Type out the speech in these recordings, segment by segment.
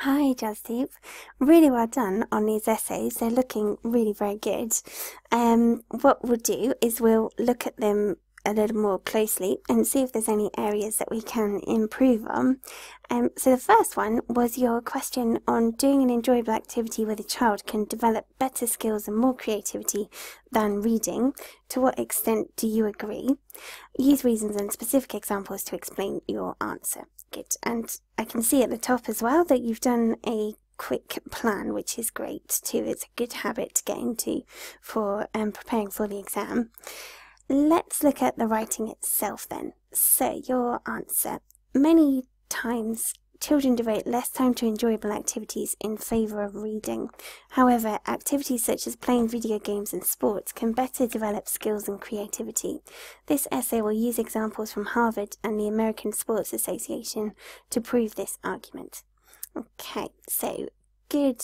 Hi, Jasdeep. Really well done on these essays. They're looking really very good. Um, what we'll do is we'll look at them a little more closely and see if there's any areas that we can improve on. Um, so the first one was your question on doing an enjoyable activity with a child can develop better skills and more creativity than reading. To what extent do you agree? Use reasons and specific examples to explain your answer. Good. And I can see at the top as well that you've done a quick plan, which is great too. It's a good habit to get into for um, preparing for the exam. Let's look at the writing itself then. So, your answer. Many times children devote less time to enjoyable activities in favour of reading. However, activities such as playing video games and sports can better develop skills and creativity. This essay will use examples from Harvard and the American Sports Association to prove this argument. Okay, so good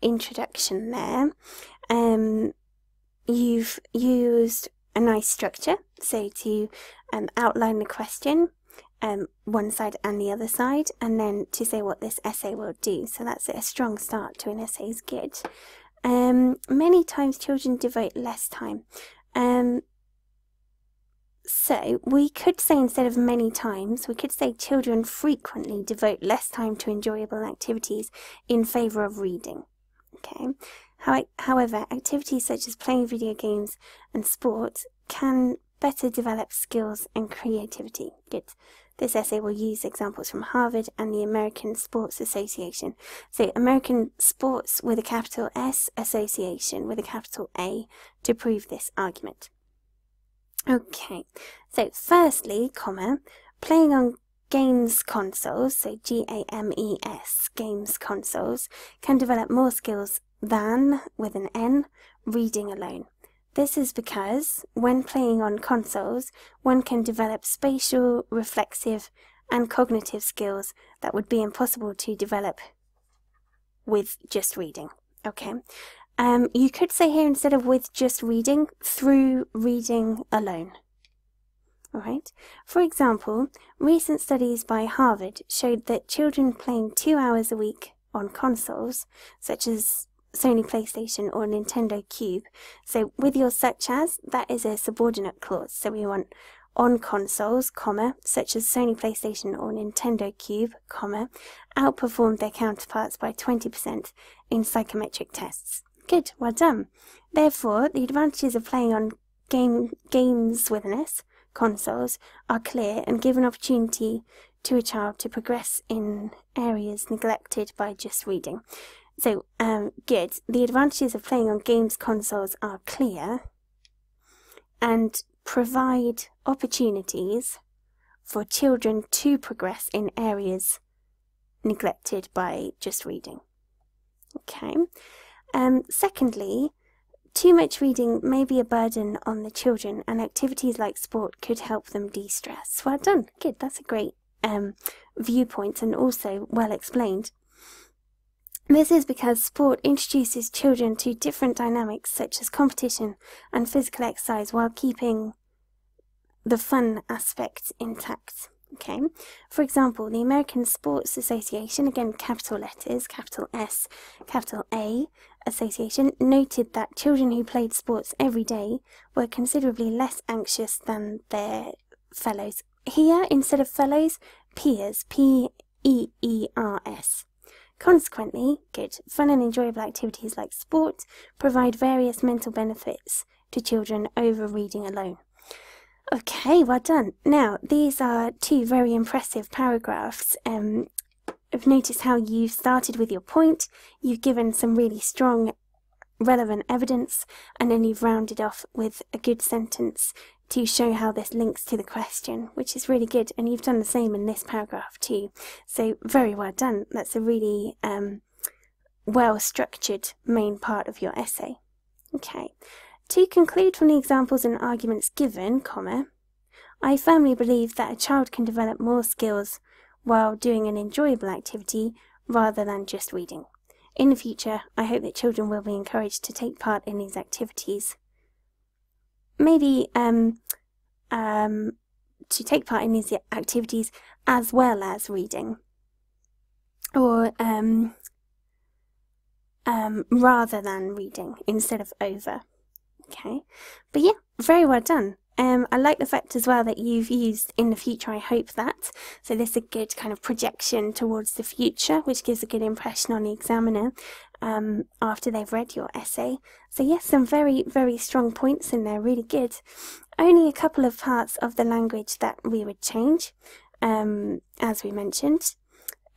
introduction there. Um, you've used a nice structure. So to um, outline the question, um, one side and the other side, and then to say what this essay will do. So that's a strong start to an essay's good. Um, many times children devote less time. Um, so we could say instead of many times, we could say children frequently devote less time to enjoyable activities in favour of reading. Okay. How, however, activities such as playing video games and sports can better develop skills and creativity. Good. This essay will use examples from Harvard and the American Sports Association. So, American Sports with a capital S, Association with a capital A, to prove this argument. Okay, so firstly, comma, playing on games consoles, so G A M E S, games consoles, can develop more skills than, with an N, reading alone. This is because, when playing on consoles, one can develop spatial, reflexive, and cognitive skills that would be impossible to develop with just reading. Okay. Um, you could say here instead of with just reading, through reading alone. Alright. For example, recent studies by Harvard showed that children playing two hours a week on consoles, such as Sony PlayStation or Nintendo Cube. So with your such as, that is a subordinate clause. So we want on consoles, comma, such as Sony PlayStation or Nintendo Cube, comma, outperformed their counterparts by 20% in psychometric tests. Good, well done. Therefore, the advantages of playing on game games with an S, consoles, are clear and give an opportunity to a child to progress in areas neglected by just reading. So, um, good. The advantages of playing on games consoles are clear and provide opportunities for children to progress in areas neglected by just reading. Okay. Um, secondly, too much reading may be a burden on the children, and activities like sport could help them de stress. Well done. Good. That's a great um, viewpoint and also well explained. This is because sport introduces children to different dynamics such as competition and physical exercise while keeping the fun aspect intact. Okay. For example, the American Sports Association, again capital letters, capital S, capital A, Association, noted that children who played sports every day were considerably less anxious than their fellows. Here, instead of fellows, peers, P E E R S. Consequently, good, fun and enjoyable activities like sport provide various mental benefits to children over reading alone. Okay, well done. Now, these are two very impressive paragraphs. Um, I've noticed how you've started with your point, you've given some really strong, relevant evidence, and then you've rounded off with a good sentence to show how this links to the question, which is really good. And you've done the same in this paragraph too. So very well done. That's a really um, well structured main part of your essay. Okay. To conclude from the examples and arguments given, comma, I firmly believe that a child can develop more skills while doing an enjoyable activity rather than just reading. In the future, I hope that children will be encouraged to take part in these activities maybe um, um, to take part in these activities as well as reading. or um, um, rather than reading instead of over. Okay, but yeah, very well done. Um, I like the fact as well that you've used in the future, I hope that. So this is a good kind of projection towards the future, which gives a good impression on the examiner um, after they've read your essay. So yes, some very, very strong points in there, really good. Only a couple of parts of the language that we would change, um, as we mentioned.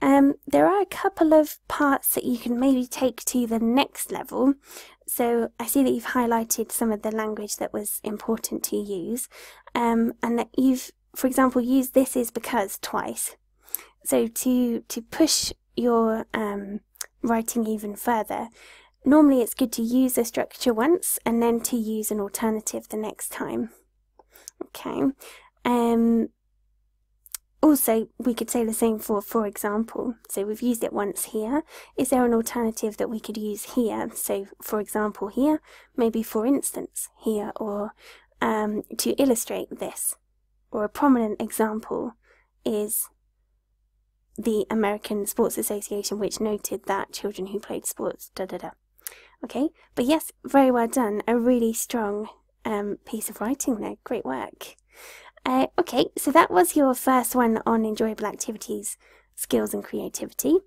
Um, there are a couple of parts that you can maybe take to the next level. So I see that you've highlighted some of the language that was important to use, um, and that you've, for example, used this is because twice. So to to push your um, writing even further, normally it's good to use a structure once and then to use an alternative the next time. Okay. Um, also, we could say the same for for example. So we've used it once here. Is there an alternative that we could use here? So, for example, here, maybe for instance, here, or um, to illustrate this. Or a prominent example is the American Sports Association, which noted that children who played sports, da da da. Okay, but yes, very well done. A really strong um, piece of writing there. Great work. Uh, okay, so that was your first one on enjoyable activities, skills and creativity.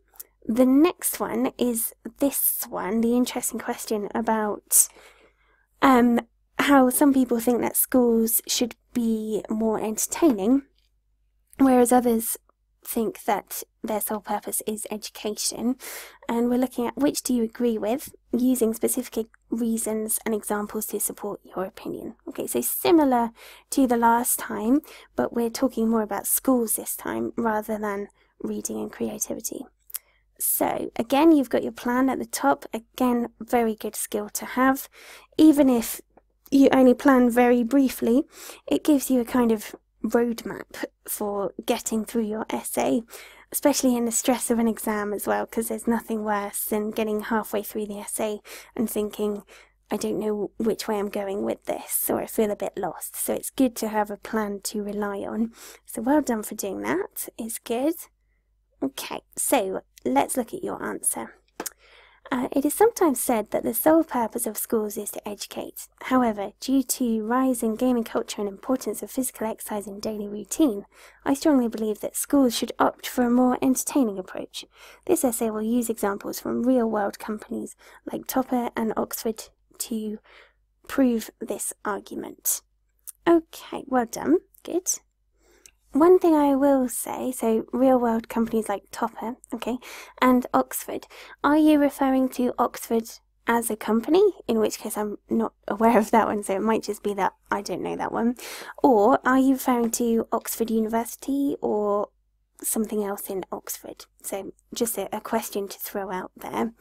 The next one is this one, the interesting question about um, how some people think that schools should be more entertaining, whereas others think that their sole purpose is education. And we're looking at which do you agree with, using specific reasons and examples to support your opinion. Okay, so similar to the last time, but we're talking more about schools this time rather than reading and creativity. So, again, you've got your plan at the top. Again, very good skill to have. Even if you only plan very briefly, it gives you a kind of roadmap for getting through your essay, especially in the stress of an exam as well, because there's nothing worse than getting halfway through the essay and thinking, I don't know which way I'm going with this, or I feel a bit lost. So it's good to have a plan to rely on. So well done for doing that. It's good. Okay, so let's look at your answer. Uh, it is sometimes said that the sole purpose of schools is to educate. However, due to rise in gaming culture and importance of physical exercise in daily routine, I strongly believe that schools should opt for a more entertaining approach. This essay will use examples from real-world companies like Topper and Oxford to prove this argument. Okay, well done. Good. One thing I will say, so real world companies like Topper, okay, and Oxford, are you referring to Oxford as a company? In which case I'm not aware of that one, so it might just be that I don't know that one. Or are you referring to Oxford University or something else in Oxford? So just a, a question to throw out there.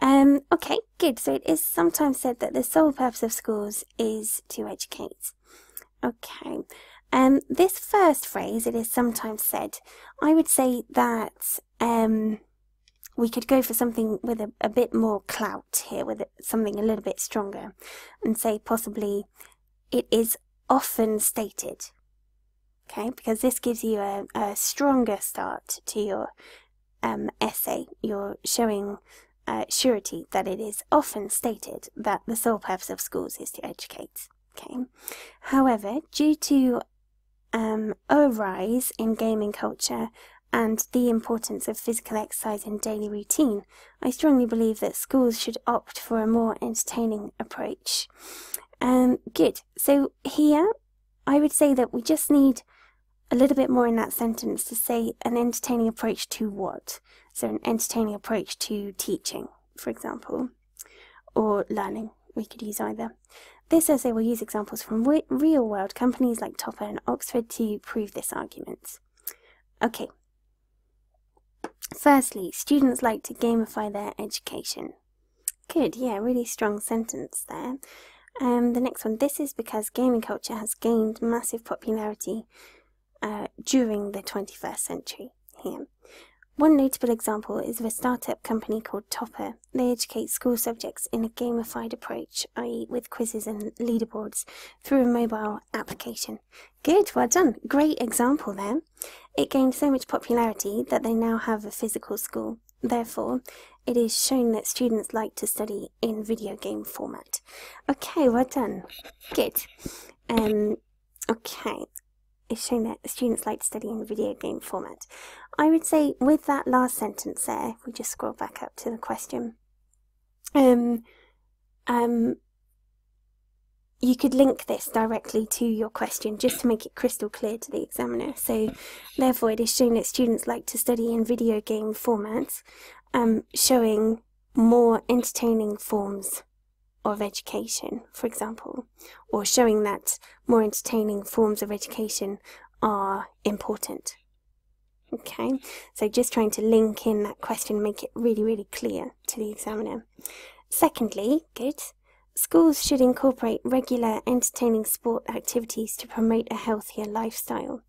Um, okay, good. So it is sometimes said that the sole purpose of schools is to educate. Okay. Um, this first phrase, it is sometimes said, I would say that um, we could go for something with a, a bit more clout here, with something a little bit stronger, and say possibly it is often stated. Okay, because this gives you a, a stronger start to your um, essay. You're showing uh, surety that it is often stated that the sole purpose of schools is to educate. Okay. However, due to um, a rise in gaming culture and the importance of physical exercise in daily routine, I strongly believe that schools should opt for a more entertaining approach. Um, good. So here, I would say that we just need a little bit more in that sentence to say an entertaining approach to what? So an entertaining approach to teaching, for example, or learning. We could use either. This essay will use examples from real-world companies like Topper and Oxford to prove this argument. Okay. Firstly, students like to gamify their education. Good, yeah, really strong sentence there. Um, the next one, this is because gaming culture has gained massive popularity uh, during the 21st century here. One notable example is of a startup company called Topper. They educate school subjects in a gamified approach, i.e., with quizzes and leaderboards, through a mobile application. Good, well done. Great example there. It gained so much popularity that they now have a physical school. therefore, it is shown that students like to study in video game format. Okay, well done. Good. Um, okay, it's shown that students like to study in video game format. I would say with that last sentence there, if we just scroll back up to the question, um, um, you could link this directly to your question just to make it crystal clear to the examiner. So, therefore, it is shown that students like to study in video game formats, um, showing more entertaining forms of education, for example, or showing that more entertaining forms of education are important. Okay, so just trying to link in that question, make it really, really clear to the examiner. Secondly, good, schools should incorporate regular entertaining sport activities to promote a healthier lifestyle.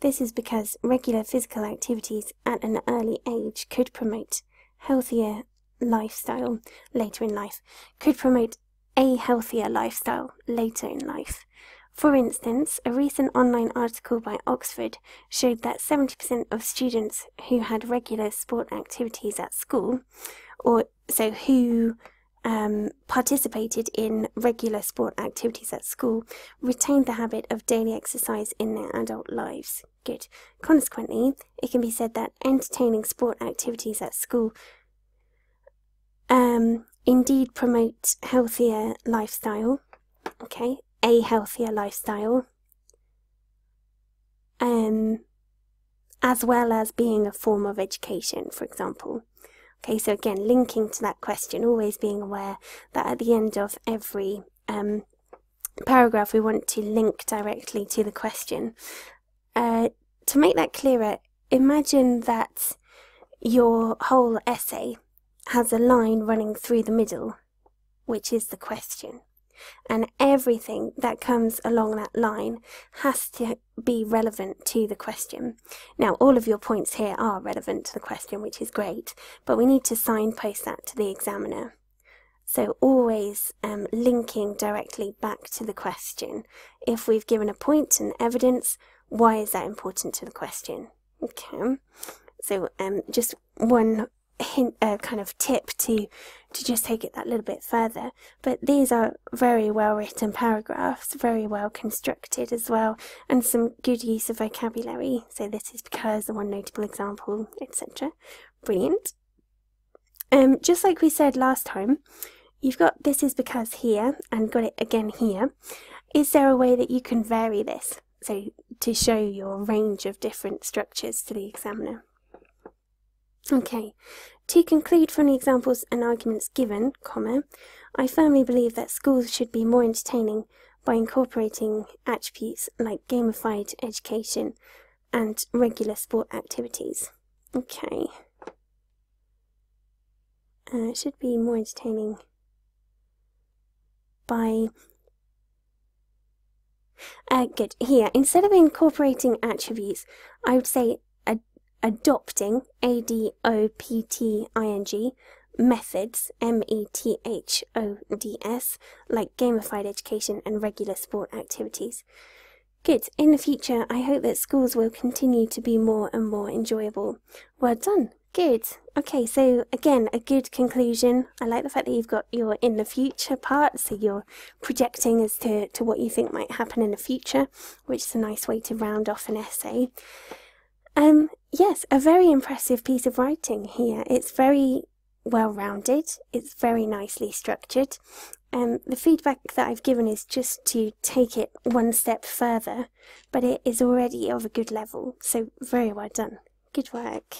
This is because regular physical activities at an early age could promote healthier lifestyle later in life could promote a healthier lifestyle later in life. For instance, a recent online article by Oxford showed that 70% of students who had regular sport activities at school, or so who um, participated in regular sport activities at school, retained the habit of daily exercise in their adult lives. Good. Consequently, it can be said that entertaining sport activities at school um, indeed promote healthier lifestyle. Okay, a healthier lifestyle. Um, as well as being a form of education, for example. Okay, so again, linking to that question, always being aware that at the end of every um, paragraph, we want to link directly to the question. Uh, to make that clearer, imagine that your whole essay has a line running through the middle, which is the question. And everything that comes along that line has to be relevant to the question. Now, all of your points here are relevant to the question, which is great, but we need to signpost that to the examiner. So, always um, linking directly back to the question. If we've given a point and evidence, why is that important to the question? Okay. So, um, just one hint, a kind of tip to to just take it that little bit further. But these are very well written paragraphs, very well constructed as well, and some good use of vocabulary. So this is because the one notable example, etc. Brilliant. Um, just like we said last time, you've got this is because here and got it again here. Is there a way that you can vary this? So to show your range of different structures to the examiner. Okay, to conclude from the examples and arguments given, comma, I firmly believe that schools should be more entertaining by incorporating attributes like gamified education and regular sport activities. Okay. Uh, it should be more entertaining by uh, good. Here, instead of incorporating attributes, I would say adopting, A D O P T I N G, methods, M E T H O D S, like gamified education and regular sport activities. Good. In the future, I hope that schools will continue to be more and more enjoyable. Well done. Good. Okay, so again, a good conclusion. I like the fact that you've got your in the future part, so you're projecting as to, to what you think might happen in the future, which is a nice way to round off an essay. Um, yes, a very impressive piece of writing here. It's very well rounded, it's very nicely structured. Um, the feedback that I've given is just to take it one step further, but it is already of a good level, so very well done. Good work.